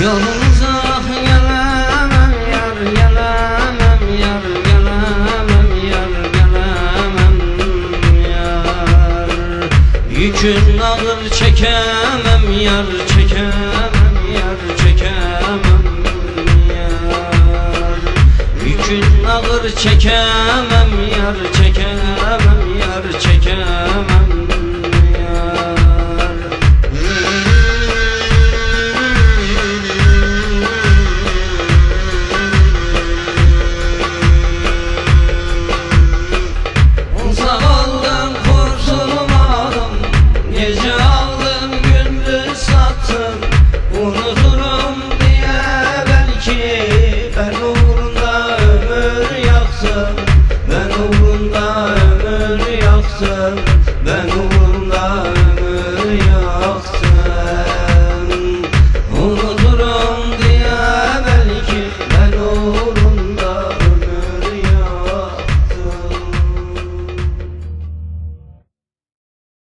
Yol uzak gelemem yar gelemem yar gelemem yar gelemem yar. Yükün ağır çekemem yar çekemem yar çekemem yar. Yükün ağır çekemem yar çekemem yar çekemem Sen uğrunda ömür yaksam Ben uğrunda ömür yaksam Ben uğrunda ömür yaksam